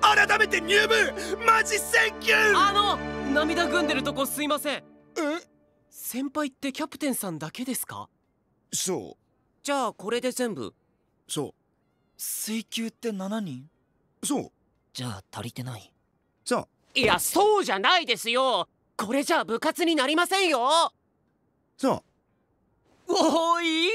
改めて入部！マジ thank you！あの涙ぐんでるとこすいません。え？先輩ってキャプテンさんだけですか？そう。じゃあこれで全部。そう。水球って7人？そう。じゃあ足りてない。そういやそうじゃないですよ。これじゃあ部活になりませんよ。そうおーいい！